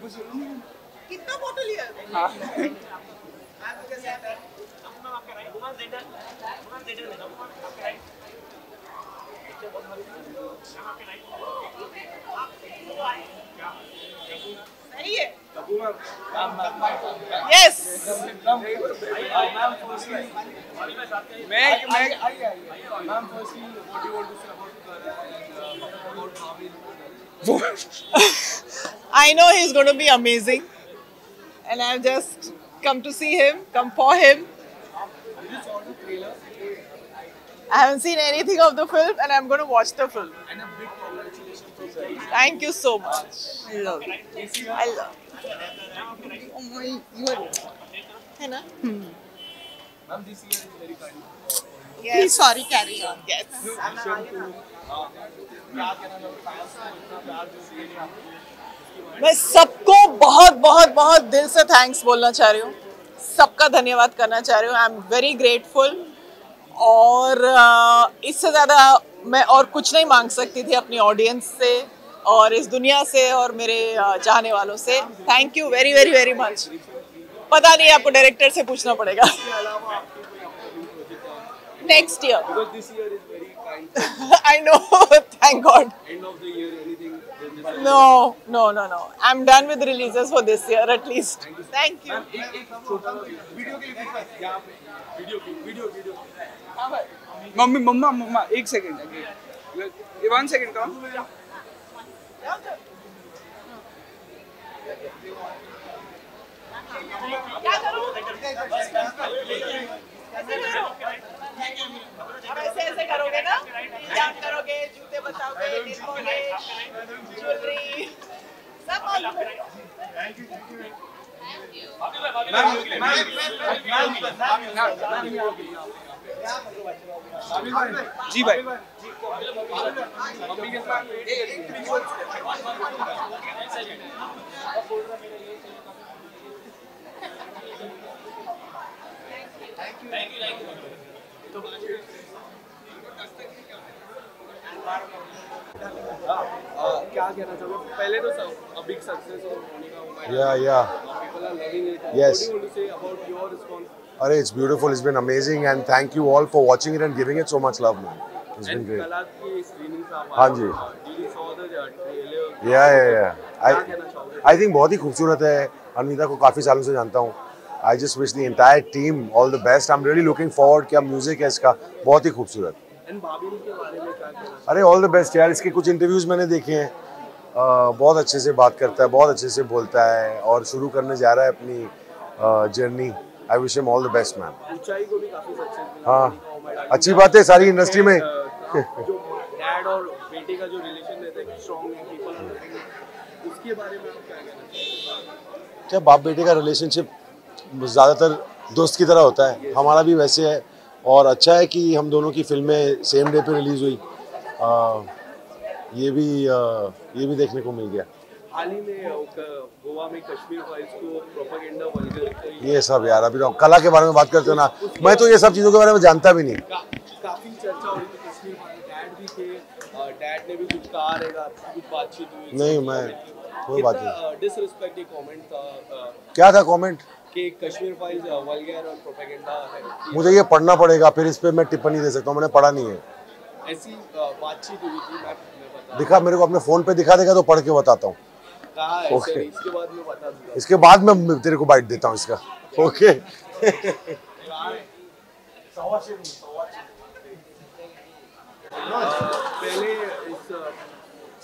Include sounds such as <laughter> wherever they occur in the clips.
कितना फ़ोटो लिया सही है yes Meg, Meg, ma'am, firstly, what do you want to say about I know he's going to be amazing. And I've just come to see him, come for him. Did you saw the trailer? I haven't seen anything of the film and I'm going to watch the film. And a big congratulations. Thank you so much. I love you. I love Oh my, you are. है ना? Ma'am, this year is very kind. Yes. Sorry, carry on. Yes. मैं सबको बहुत बहुत बहुत दिल से thanks बोलना चाह रही हूँ। सबका धन्यवाद करना चाह रही हूँ। आई एम वेरी ग्रेटफुल और इससे ज़्यादा मैं और कुछ नहीं मांग सकती थी अपनी ऑडियंस से और इस दुनिया से और मेरे चाहने वालों से। Thank you very very very much पता नहीं आपको डायरेक्टर से पूछना पड़ेगा? Next year Because <laughs> this year is very kind. I know <laughs> thank God End of the year, anything? then this- No, no, no, no. I'm done with releases for this year at least. Thank you. Ma'am, एक एक छोटा सा video के लिए कुछ यहाँ पे video की वीडियो वीडियो मम्मी मम्मा मम्मा एक सेकंड वन सेकंड का क्या करूं? ऐसे अब ऐसे ऐसे करोगे ना? करोगे जूते बताओगे ज्वेलरी सब जी भाई। Yeah, yeah. Yes. अरे it's beautiful it's been amazing and thank you all for watching it and giving it so much love man it's been great हाँ जी. या या या आई आई थिंक बहुत ही खूबसूरत है। अनिता को काफ़ी सालों से जानता हूँ। I just wish the entire team all the best I am really looking forward क्या म्यूज़िक है इसका। बहुत ही खूबसूरत। अरे ऑल द बेस्ट यार। इसके कुछ इंटरव्यूज़ मैंने देखे हैं। बहुत अच्छे से बात करता है, बहुत अच्छे से बोलता है और शुरू करने जा रहा है अपनी journey I wish him all the best मिला हाँ. अच्छी बात है सारी इंडस्ट्री में। <laughs> क्या बाप बेटे का रिलेशनशिप ज़्यादातर दोस्त की तरह होता है। हमारा भी वैसे है और अच्छा है कि हम दोनों की फ़िल्में सेम डे पे रिलीज़ हुई। आ, ये भी आ, ये भी देखने को मिल गया। हाल ही में गोवा में कश्मीर को प्रोपेगेंडा ये सब यार अभी तो कला के बारे में बात करते हो ना। मैं तो ये सब चीज़ों के बारे में जानता भी नहीं। का, काफ़ी चर्चा हो रही थी कश्मीर डैड भी थे डैड ने भी कुछ कहा रहेगा कुछ बातचीत हुई। नहीं, मैं- कोई बात नहीं। डिसरिस्पेक्ट कमेंट था क्या था कमेंट कि कश्मीर फाइल्स वल्गर और प्रोपेगेंडा है मुझे ये पढ़ना पड़ेगा फिर इस पे मैं टिप्पणी दे सकता हूँ मैंने पढ़ा नहीं है। ऐसी बातचीत हुई थी मैं दिखा मेरे को अपने फ़ोन पे दिखा देगा तो पढ़ के बताता हूँ। है? Okay. इसके बाद मैं बता दूँगा। इसके बाद मैं तेरे को बाइट देता हूँ इसका। ओके। पहले इस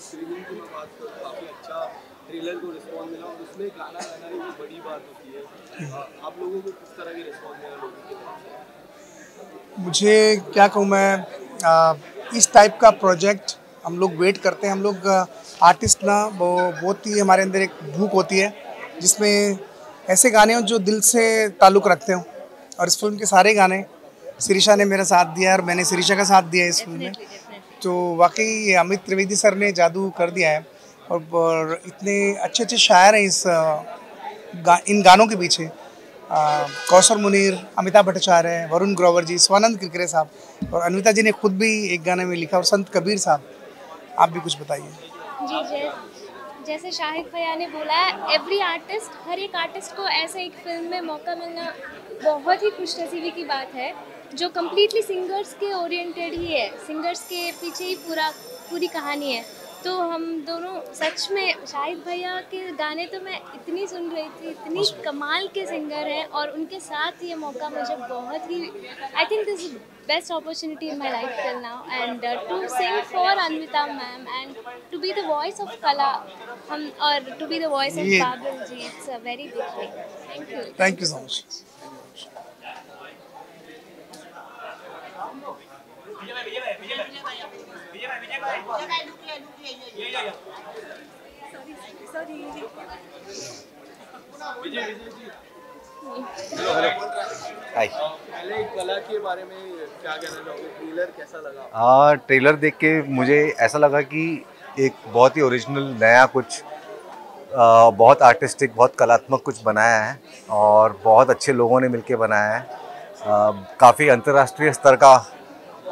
स्क्रीनिंग की मैं बात करूँ काफ़ी अच्छा ट्रेलर को रिस्पॉन्स मिला और उसमें गाना गाना ही एक बड़ी बात होती है। आप लोगों को किस तरह की रिस्पॉन्स मिला लोगों की? मुझे क्या कहूँ मैं आ, इस टाइप का प्रोजेक्ट हम लोग वेट करते हैं। हम लोग आर्टिस्ट ना वो बहुत ही हमारे अंदर एक भूख होती है जिसमें ऐसे गाने हों जो दिल से ताल्लुक़ रखते हों। और इस फ़िल्म के सारे गाने सिरिशा ने मेरा साथ दिया और मैंने सिरिशा का साथ दिया इस फ़िल्म में। तो वाकई अमित त्रिवेदी सर ने जादू कर दिया है। और, इतने अच्छे अच्छे शायर हैं इस गा, इन गानों के पीछे। कौशर मुनीर अमिताभ भट्टाचार्य वरुण ग्रोवर जी स्वानंद किरकिरे साहब और अनविता जी ने खुद भी एक गाने में लिखा और संत कबीर साहब। आप भी कुछ बताइए। जी जैसे शाहिद भैया ने बोला है एवरी आर्टिस्ट हर एक आर्टिस्ट को ऐसे एक फ़िल्म में मौका मिलना बहुत ही खुश नसीबी की बात है जो कम्प्लीटली सिंगर्स के ओरिएंटेड ही है सिंगर्स के पीछे ही पूरा पूरी कहानी है। तो हम दोनों सच में शाहिद भैया के गाने तो मैं इतनी सुन रही थी इतनी कमाल के सिंगर हैं और उनके साथ ये मौका मुझे बहुत ही I think this best opportunity in my life till now and to sing for Anvita ma'am and to be the voice of Qala हम और to be the voice of Babul ji it's a very big thing thank you thank you so much hi पहले कला के बारे में क्या कहना चाहोगे? Trailer कैसा लगा? हाँ ट्रेलर देख के मुझे ऐसा लगा कि एक बहुत ही ओरिजिनल नया कुछ आ, बहुत आर्टिस्टिक बहुत कलात्मक कुछ बनाया है और बहुत अच्छे लोगों ने मिलके बनाया है। काफ़ी अंतर्राष्ट्रीय स्तर का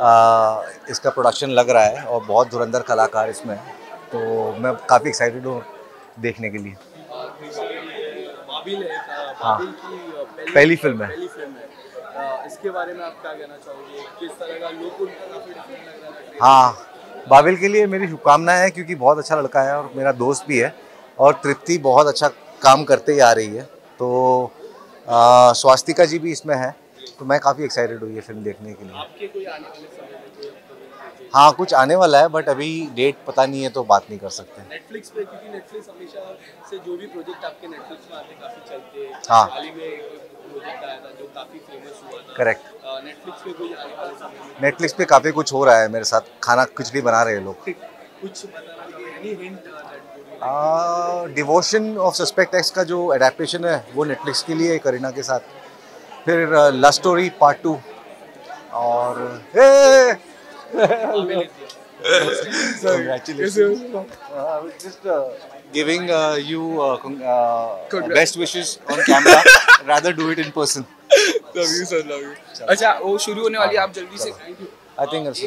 आ, इसका प्रोडक्शन लग रहा है और बहुत धुरंधर कलाकार इसमें तो मैं काफ़ी एक्साइटेड हूँ देखने के लिए। हाँ पहली फ़िल्म है। पहली फ़िल्म है। इसके बारे में आप क्या कहना चाहोगे? किस तरह का लुक उनका काफ़ी लग रहा है? हाँ बाबिल के लिए मेरी शुभकामनाएँ हैं क्योंकि बहुत अच्छा लड़का है और मेरा दोस्त भी है और तृप्ति बहुत अच्छा काम करते ही आ रही है। तो स्वास्तिका जी भी इसमें है। तो मैं काफ़ी एक्साइटेड हुई है फ़िल्म देखने के लिए। आपके कोई आने वाले समय में कोई हाँ कुछ आने वाला है बट अभी डेट पता नहीं है तो बात नहीं कर सकते। नेटफ्लिक्स पे क्योंकि नेटफ्लिक्स हमेशा से जो भी प्रोजेक्ट आपके नेटफ्लिक्स में आते काफ़ी चलते हैं। हाँ। हाल ही में एक प्रोजेक्ट आया था जो काफ़ी फ़ेमस हुआ था। करेक्ट नेटफ्लिक्स पे कोई आने वाले समय नेटफ्लिक्स पे काफ़ी कुछ हो रहा है मेरे साथ। खाना खिचड़ी बना रहे हैं लोग। <laughs> कुछ डिवोशन ऑफ़ सस्पेक्ट एक्स का जो एडेप्टेशन है वो नेटफ्लिक्स के लिए करीना के साथ। फिर लव स्टोरी पार्ट टू और Congratulations. Uh, just uh, giving uh, you uh, con- uh, best wishes on camera. Rather do it in person. Love you sir love you अच्छा वो शुरू होने वाली है आप जल्दी से I think it's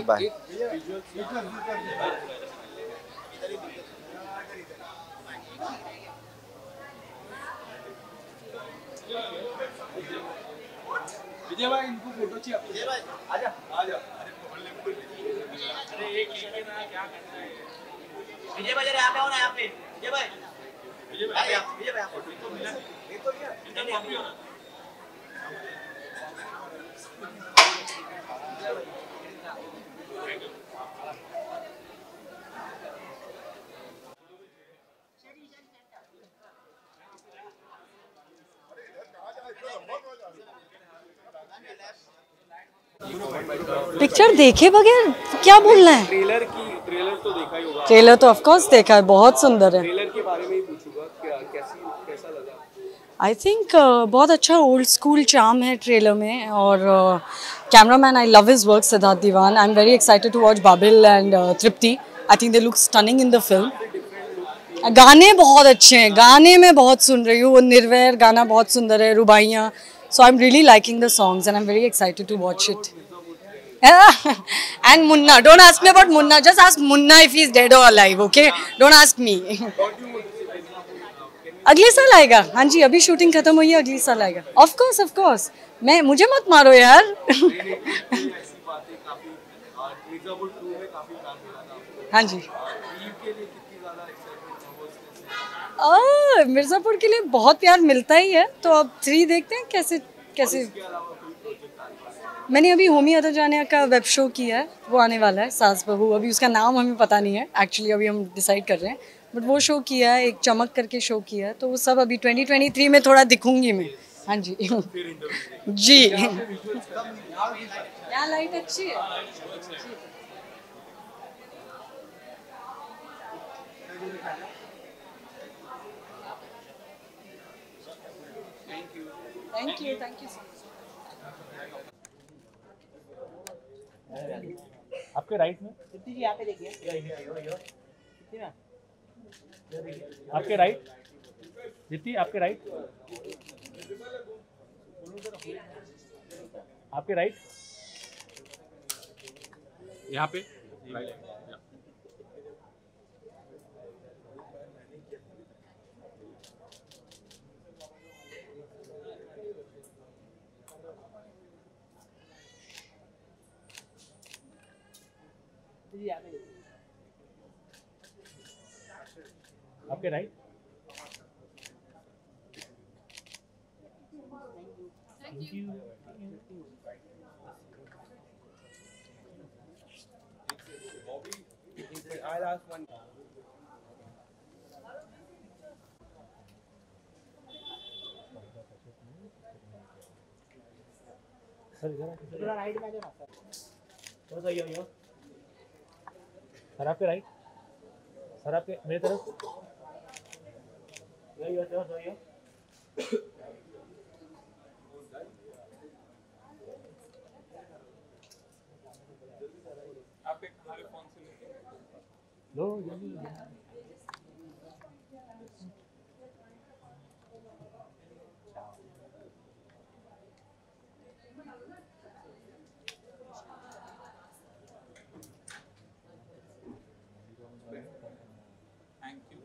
विजय भाई इनको फ़ोटो चाहिए विजय भाई आजा आजा विजय भाई जरा यहाँ पे आओ ना यहाँ पे। विजय भाई। विजय भाई आप विजय भाई आप फ़ोटो तो मिला। ये तो लिया नहीं नहीं अभी पिक्चर देखे बगैर क्या बोलना है? ट्रेलर की ट्रेलर तो देखा ही होगा। ट्रेलर तो ऑफ़ कोर्स देखा है बहुत सुंदर है। ट्रेलर के बारे में ही पूछूँगा क्या कैसी कैसा लगा? आई थिंक uh, बहुत अच्छा ओल्ड स्कूल चार्म है ट्रेलर में और camera man I love his work Siddharth Diwan I am very excited to watch Babil and Tripti I think they look stunning in the film गाने बहुत अच्छे हैं गाने में बहुत सुन रही हूँ वो निर्वैर गाना बहुत सुंदर है रुबाइयाँ। Am really liking the songs and I am very excited to watch it and Munna. Don't ask me about Munna. Just ask Munna if he's dead or alive. Okay? Don't ask me. <laughs> अगले साल आएगा हाँ जी, अभी shooting खत्म हुई है, अगले साल आएगा ऑफ़ कोर्स ऑफ़ कोर्स मैं, मुझे मत मारो यार <laughs> हाँ जी ईद के लिए कितनी ज़्यादा एक्साइटमेंट हो उसके आ, मिर्ज़ापुर के लिए बहुत प्यार मिलता ही है। तो अब थ्री देखते हैं कैसे कैसे। मैंने अभी होमी अदर जाने का वेब शो किया है, वो आने वाला है, सास बहू। अभी उसका नाम हमें पता नहीं है। एक्चुअली अभी हम डिसाइड कर रहे हैं। बट वो शो किया है, एक चमक करके शो किया है। तो वो सब अभी 2023 में थोड़ा दिखूँगी मैं। हाँ जी। जी। लाइट अच्छी है? थैंक यू थैंक यू आपके राइट में? दीप्ति जी यहाँ पे देखिए। आपके राइट दीप्ति आपके राइट आपके राइट यहाँ पे। राइट दीप्ति जी यहाँ पे देखिए आपके right thank you I'll ask one. Sir इधर आके थोड़ा राइट में आ जाओ ना sir sir yo yo sir आपके राइट सर आपके मेरी तरफ़? आप एक यो फ़ोन से लो एक हमारे फ़ोन से लेके लो जल्दी थैंक यू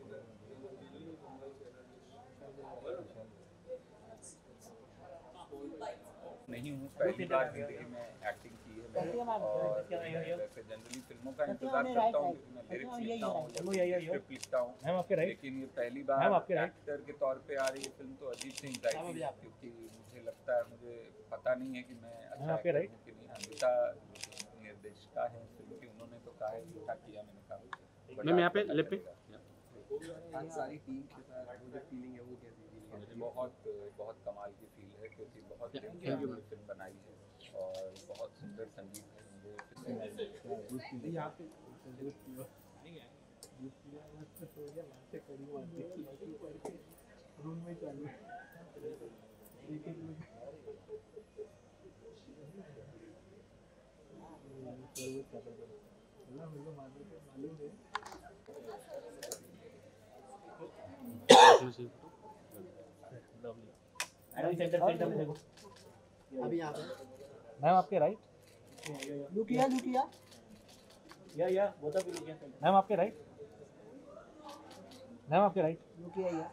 नहीं हूँ पहली बार ज़िंदगी में एक्टिंग की है मैंने और वैसे जनरली फ़िल्मों का इंतज़ार करता हूँ क्योंकि मैं लिरिक्स लिखता हूँ स्क्रिप्ट लिखता हूँ। मैम आपके राइट लेकिन ये पहली बार एक्टर के तौर पे आ रही है फ़िल्म तो अजीब सी एंजाइटी क्योंकि मुझे लगता है मुझे पता नहीं है कि मैं अच्छा? हूँ कि नहीं। अमिता निर्देशिका है फ़िल्म की उन्होंने तो कहा है कि अच्छा किया मैंने कहा मैम, यहाँ पे, पता पे। सारी टीम के साथ जो फीलिंग है वो कैसी है बहुत बहुत कमाल की फील है क्योंकि बहुत फ़िल्म बनाई है और बहुत सुंदर संगीत है मुझे यहाँ रूम में चालू मैडम सेंटर सेंटर में देखो अभी यहाँ पे। मैम आपके राइट लुक किया लुक किया या या both of you look ma'am आपके राइट मैम आपके राइट लुक किया या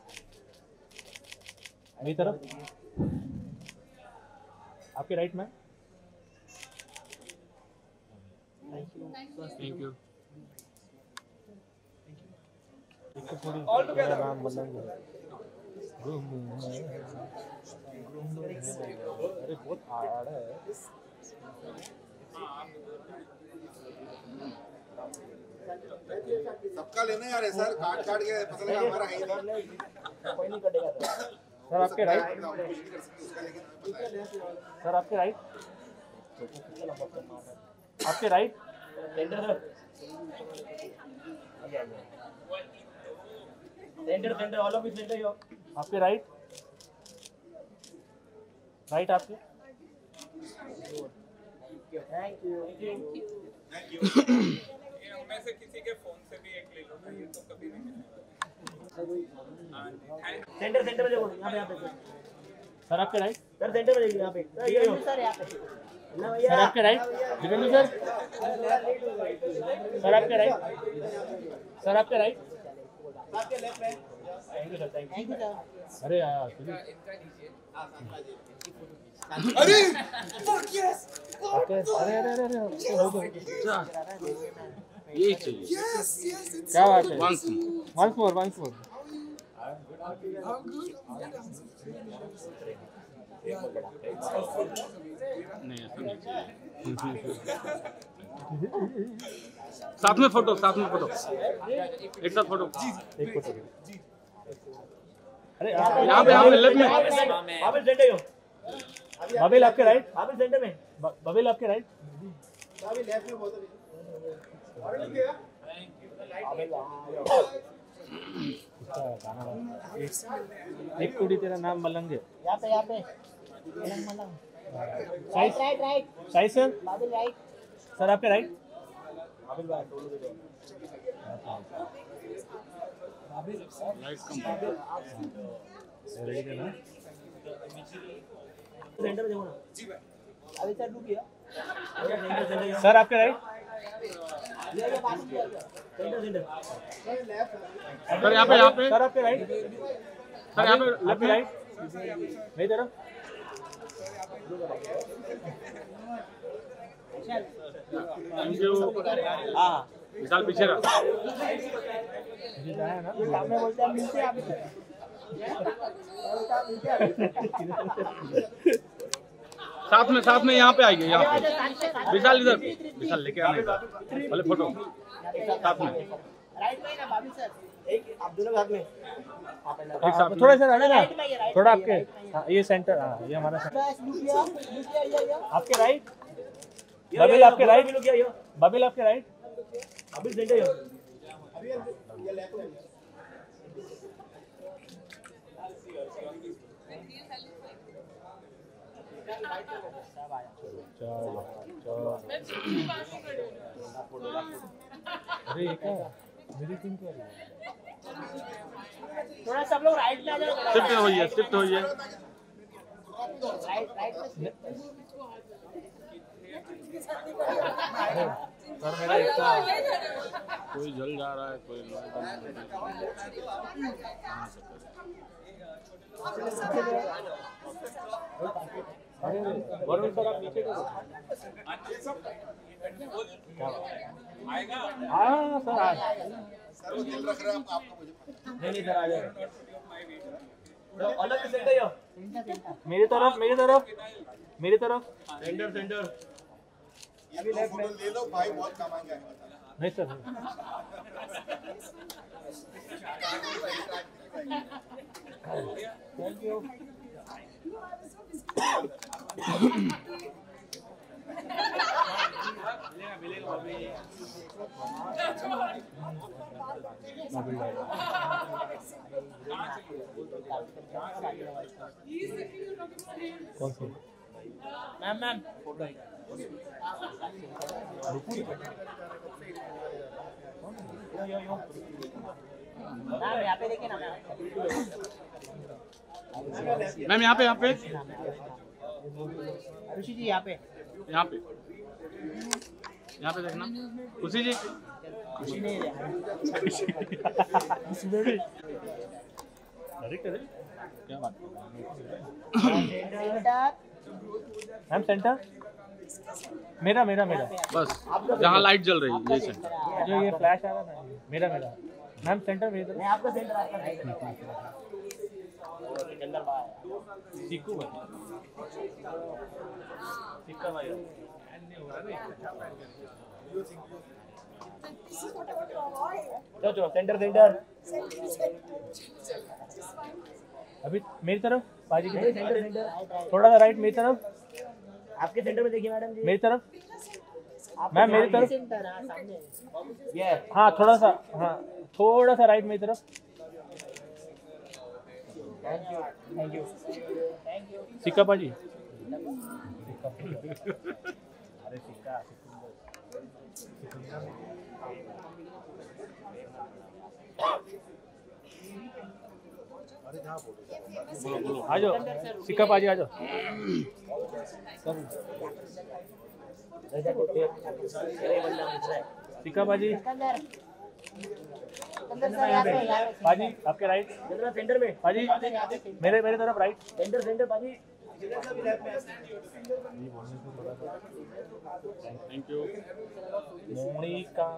मेरी तरफ़? आपके right ma'am thank you All together. अरे बहुत हार्ड है सबका लेना यार सर काट काट के पता लगा हमारा है नहीं। कोई नहीं कटेगा सर सर आपके राइट सर आपके राइट आपके right center sir center center all of center yo आपके राइट राइट आपके? थैंक यू थैंक यू से किसी के फ़ोन से भी एक ले लो ये तो कभी नहीं मिलने वाला। हाँ जी थैंक सेंटर सेंटर में देखो यहाँ पे यहाँ पे सर आपके राइट सर सेंटर में देखिए यहाँ पे। सर यहाँ पे। सर आपके राइट दिवेंद्र सर सर आपके राइट सर आपके राइट अरे अरे अरे अरे हो चाहिए क्या बात है वंस मोर वंस मोर नहीं ऐसा नहीं चाहिए साथ में फ़ोटो साथ में फ़ोटो। एक साथ फ़ोटो। एक फ़ोटो अरे यहाँ पे यहाँ पे लेफ़्ट में पे सेंटर यो बबेल आपके राइट पे सेंटर में। बबेल आपके राइट अभी लेफ़्ट में बहुत गाना एक कुड़ी तेरा नाम मलंग है। यहाँ पे यहाँ पे। Malang Malang. Right right size sir? Badal right sir आपके राइट सर आपके राइट सर यहाँ पे यहाँ पे। सर आपके राइट सर यहाँ पे लेफ़्ट राइट मेरी तरफ़ हाँ। विशाल पीछे है हैं हैं साथ में साथ में यहाँ पे आइए यहाँ पे। विशाल इधर। विशाल लेके आने का पहले फ़ोटो साथ में। राइट में। ना भाभी सर एक आप थोड़ा सा ना राइट में ये, राइट थोड़ा आपके ये, हाँ, सेंटर हाँ ये हमारा सेंटर ये ये। आपके राइट बबिल आपके राइट बबिल आपके राइट अभी सेंटर अरे ये क्या मेरी टीम क्या थोड़ा सब लोग राइट में आ जाओ। शिफ्ट होइए शिफ्ट होइए राइट राइट में सर मेरा इतना कोई जल जा रहा है कोई वरुण सर आप नीचे करो। हाँ सर आ सर दिल रख रहे हैं आप आपको मुझे नहीं नहीं सर आ जाए अलग सेंटर मेरी तरफ़ मेरी तरफ़ मेरी तरफ़। सेंटर सेंटर ये दो फ़ोटो ले लो भाई बहुत काम आएँगे नहीं सर। थैंक यू कौन सी? Ma'am ma'am yo yo yo ma'am यहाँ पे देखिए ना मैम मैम यहाँ पे यहाँ पे। ऋषि जी यहाँ पे। यहाँ पे। यहाँ पे देखना। खुशी जी। खुशी नहीं है इसमें भी डायरेक्टर है क्या बात सेंटर मैम सेंटर मेरा मेरा मेरा। बस जहाँ लाइट जल रही है सेंटर जो ये फ्लैश आ रहा था मेरा मेरा। मैम सेंटर मेरी मैं तरफ़ आपका सेंटर आपका राइट सिकंदर भाई। सीखू भाई। सीखा भाई चलो चलो सेंटर सेंटर अभी मेरी तरफ़? बाजी की थोड़ा सा राइट मेरी तरफ़? आपके सेंटर में देखिए मैडम जी। मेरी तरफ़? मैम, मेरी तरफ़। हाँ हाँ थोड़ा सा हाँ थोड़ा सा राइट मेरी तरफ़। थैंक यू थैंक यू सिक्का पाजी। अरे सिक्का। आ जाओ सिक्का पाजी आ जाओ। सिक्का पाजी पाजी आपके राइट सेंटर में पाजी मेरे मेरे तरफ़ राइट सेंटर सेंटर बाजी थैंक यू मोनी का?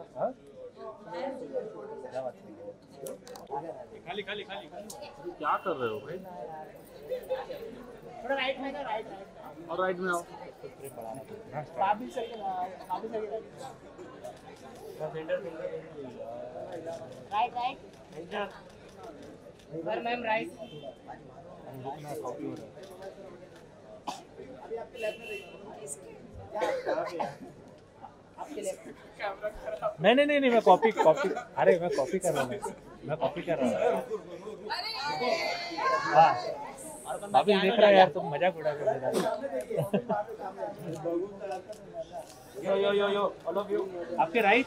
खाली खाली खाली। क्या कर रहे हो भाई? थोड़ा राइट में का राइट राइट और राइट में आओ। काफ़ी सही काफ़ी सही center right right center ma'am right आपके लेफ़्ट नहीं नहीं नहीं नहीं, मैं कॉपी कॉपी अरे, मैं कॉपी कर रहा हूँ, मैं कॉपी कर रहा हूँ। हाँ। अभी देख रहा है यार, तुम मज़ाक उड़ा कर दे yo yo yo yo all of you आपके राइट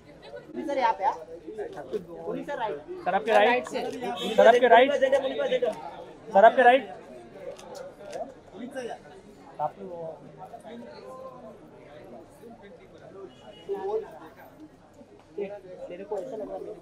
सर यहाँ पे सर राइट सर आपके राइट सर आपके राइट सर आपके राइट तेरे को ऐसा लग रहा है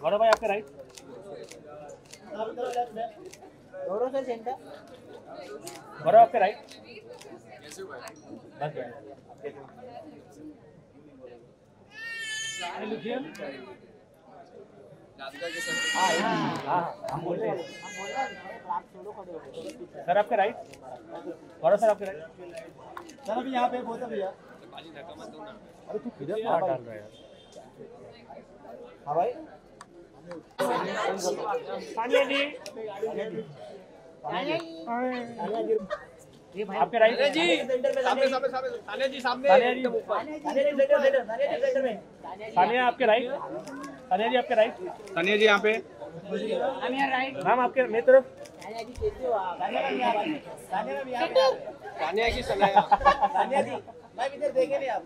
गौरव भाई आपके right Gaurav sir center Gaurav आपके राइट? बस सर आपके राइट गौरव सर आपके राइट सर अभी यहाँ पे बोलते भैया अरे तू किधर डाल रहा है यार हाँ भाई सानिया जी ये भाई आपके राइट जी सामने सामने सामने सानिया जी सामने Sania ji Tania ji center center Tania ji center में सानिया आपके राइट सानिया जी आपके राइट सानिया जी यहाँ पे हम यहाँ राइट मैम आपके मेरी तरफ़ तानिया जी कैसे हो आप तानिया मैम यहाँ पर तानिया मैम यहाँ पे सानिया सनाया जी मैम इधर देखे नहीं आप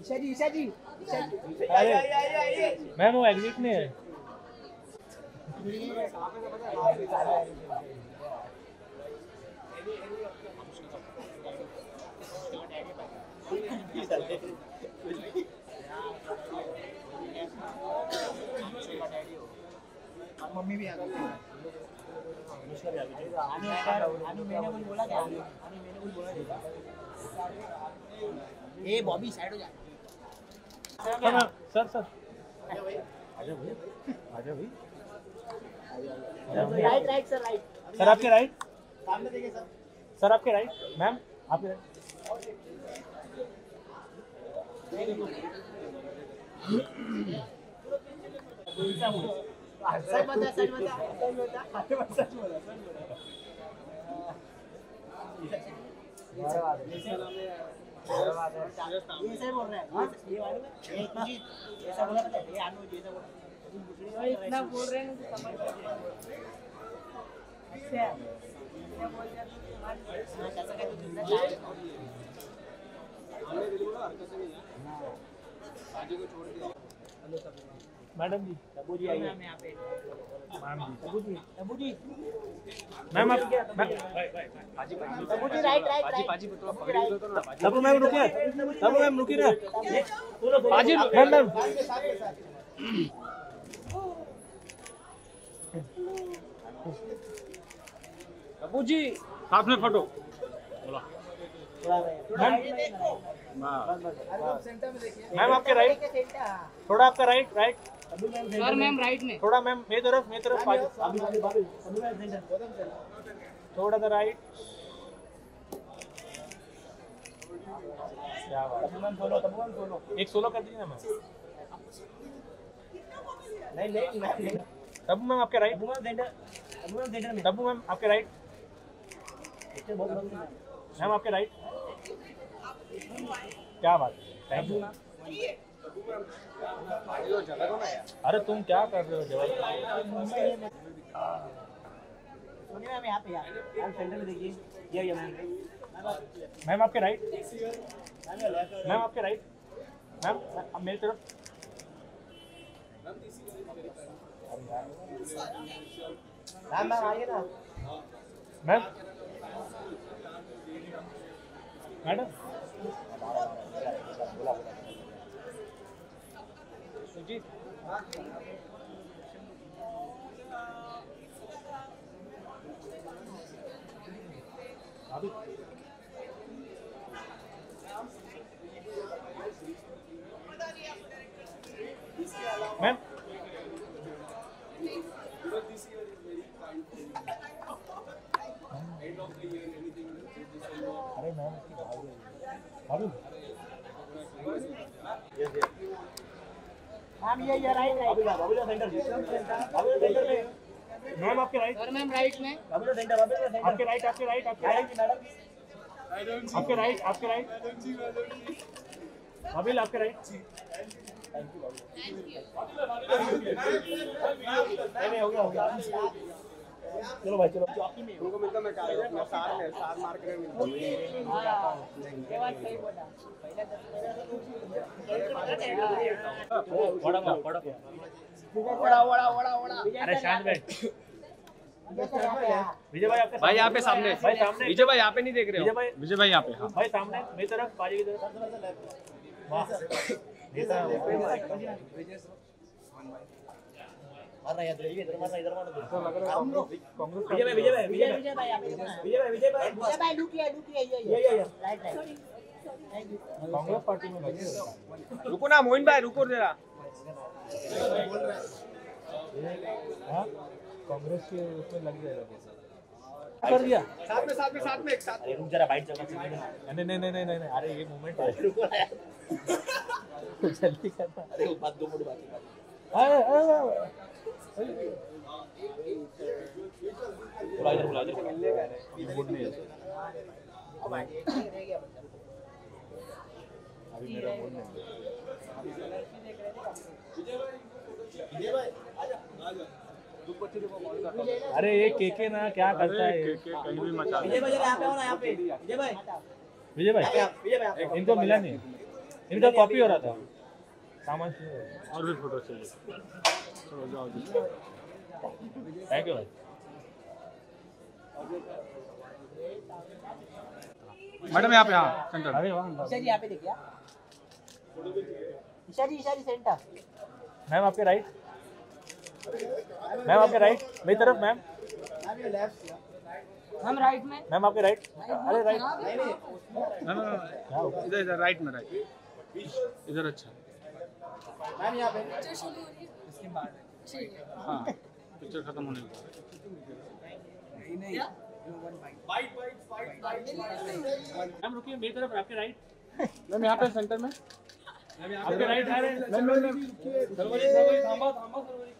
ईशा जी ईशा जी अरे। आइए आइए आइए मैम वो एग्जिट नहीं है। मम्मी भी आ गई। ए बॉबी साइड हो जा। Sir sir sir. आजा भाई आजा भाई right right sir right sir आपके राइट सामने देखिए सर सर आपके राइट मैम आपके राइट सच बता सच बता सच बता सच बोला बोला ये सर बोल रहा है। हाँ, ये वाले में ये कुछ ऐसा बोला पता है ये आनू जैसा बोला इतना बोल रहे हैं। तो समझ अच्छा क्या बोल रहे हैं हाँ, कैसा क्या तो ज़िंदा चाहे मैडम जी तबू जी आइए। मैम जी। तबू जी तबू जी। मैम आप ma'am Tabu ji. Right right right पाजी पे थोड़ा पकड़ लो तो ना तब मैम रुकिए। तब मैम रुकिए ना। बाजी मैम मैम। अबू जी साथ में फ़ोटो। बोला। मैम आपके राइट थोड़ा आपका right right sir ma'am right में। थोड़ा मैम मेरी तरफ़ मेरी तरफ़ थोड़ा सा राइट क्या बात है। सोलो सोलो एक सोलो कर दीजिए ना मैम नहीं नहीं तब मैम आपके राइट तबू मैम मैम आपके राइट मैम आपके राइट क्या बात थैंक यू अरे तुम क्या कर रहे हो जवाब? मैम यहाँ पे यार। सेंटर में देखिए। ये ये मैम। मैम आपके राइट मैम आपके राइट मैम अब मेरी तरफ़? मैम मैम आइए ना। मैम? मैडम? मैम अरे मैम इसकी भाभी भाभी मैम ये ये राइट राइट अभी अभी सेंटर में मैम आपके राइट और मैम राइट में सेंटर आपके राइट आपके राइट आपके राइट मैडम आपके राइट आपके राइट अबिल आपके राइट नहीं नहीं हो गया हो गया चलो भाई चलो। उनको मिलता मैं क्या अपना सार में सार मार के मिलता वड़ा पाव वड़ा पाव वड़ा वड़ा वड़ा वड़ा। अरे शांत बैठ। विजय भाई आपके भाई यहाँ पे सामने। भाई सामने। विजय भाई यहाँ पे नहीं देख रहे विजय हो भाई। विजय भाई यहाँ पे हाँ। भाई सामने मेरी तरफ़ बाजी की तरफ़ वाह। नेता मार रहा है इधर इधर मार रहा है। इधर मार रहा है हम लोग कांग्रेस विजय भाई विजय भाई विजय विजय भाई विजय भाई विजय भाई विजय भाई लुक किया लुक किया ये ये ये राइट राइट कांग्रेस पार्टी में लगे रुको ना मोइन भाई रुको जरा। हाँ? कांग्रेस के उसमें लग जाएगा कर दिया। साथ में साथ में साथ में एक साथ। अरे रुक जरा बाइट चलना नहीं नहीं नहीं नहीं नहीं नहीं अरे ये मूवमेंट है। रुको यार। <laughs> जल्दी करना। अरे बात दो मिनट बात अरे अरे बुला इधर बुला इधर मूड नहीं है अभी मेरा मूड नहीं है अरे ये केके ना क्या करता है? कहीं भी मचा विजय भाई यहाँ पे आओ ना यहाँ पे। विजय भाई। विजय इनको मिला नहीं। इनका कॉपी हो रहा था। सामान और भी फ़ोटो चाहिए। चलो जाओ जी थैंक यू भाई मैडम यहाँ पे हाँ सेंटर। अरे वाह यहाँ पे देखिए ईशा जी ईशा जी सेंटर। मैम आपके राइट मैम आपके राइट मेरी तरफ़ मैम। हम राइट में। मैम आपके राइट अरे राइट ना इधर इधर राइट में राइट इधर अच्छा। मैम यहाँ पे। हाँ पिक्चर खत्म होने मैम रुकिए मेरी तरफ़ आपके राइट मैम यहाँ पे सेंटर में। आपके राइट आ रहे हैं। Ma'am ma'am ma'am. सरवरी सरवरी थांबा थांबा सरवरी